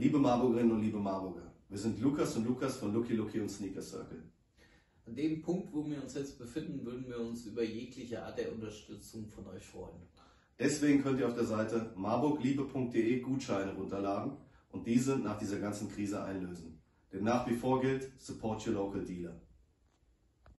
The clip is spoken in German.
Liebe Marburgerinnen und liebe Marburger, wir sind Lukas und Lukas von Lucky Lucky und Sneaker Circle. An dem Punkt, wo wir uns jetzt befinden, würden wir uns über jegliche Art der Unterstützung von euch freuen. Deswegen könnt ihr auf der Seite marburgliebe.de Gutscheine runterladen und diese nach dieser ganzen Krise einlösen. Denn nach wie vor gilt, support your local dealer.